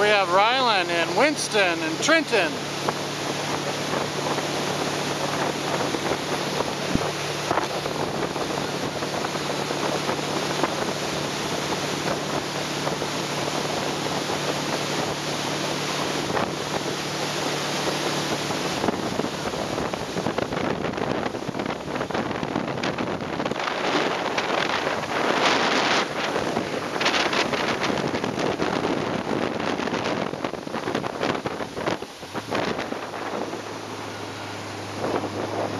We have Ryland and Winston and Trenton.